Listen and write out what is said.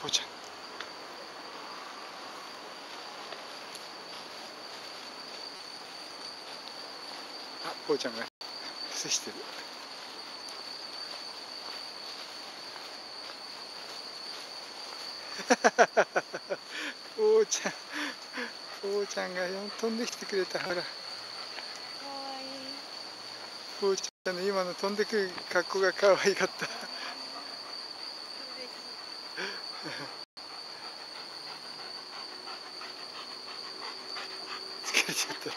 ぽーちゃんあぽーちゃんが接してるぽーちゃんぽーちゃんが飛んできてくれたほらかわいいぽーちゃんの今の飛んでくる格好が可愛かった 疲れちゃった。